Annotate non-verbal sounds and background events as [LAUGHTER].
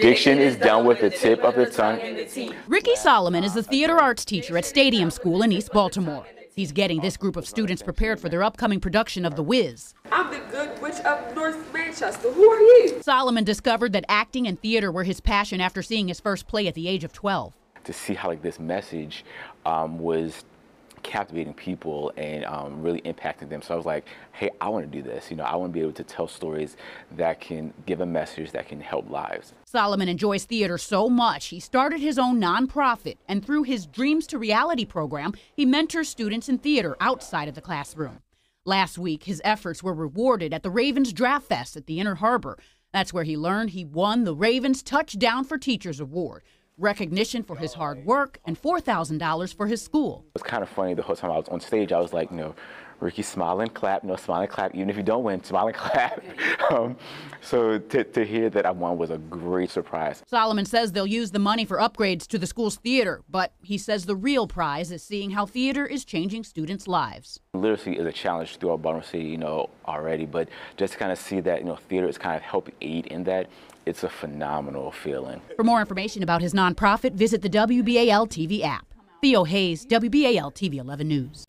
Diction is done with the tip of the tongue. Ricky Solomon is a theater arts teacher at Stadium School in East Baltimore. He's getting this group of students prepared for their upcoming production of The Wiz. I'm the good witch of North Manchester. Who are you? Solomon discovered that acting and theater were his passion after seeing his first play at the age of 12. To see how like this message um, was captivating people and um, really impacting them. So I was like, hey, I want to do this. You know, I want to be able to tell stories that can give a message that can help lives. Solomon enjoys theater so much, he started his own nonprofit, and through his Dreams to Reality program, he mentors students in theater outside of the classroom. Last week, his efforts were rewarded at the Ravens Draft Fest at the Inner Harbor. That's where he learned he won the Ravens Touchdown for Teachers Award recognition for his hard work, and $4,000 for his school. It was kind of funny the whole time I was on stage. I was like, you know, Ricky, smile and clap, no, smile and clap. Even if you don't win, smile and [LAUGHS] clap. um, so to, to hear that I won was a great surprise. Solomon says they'll use the money for upgrades to the school's theater, but he says the real prize is seeing how theater is changing students' lives. Literacy is a challenge throughout Baltimore City, you know, already, but just to kind of see that, you know, theater is kind of helping aid in that, it's a phenomenal feeling. For more information about his nonprofit, visit the WBAL TV app. Theo Hayes, WBAL TV 11 News.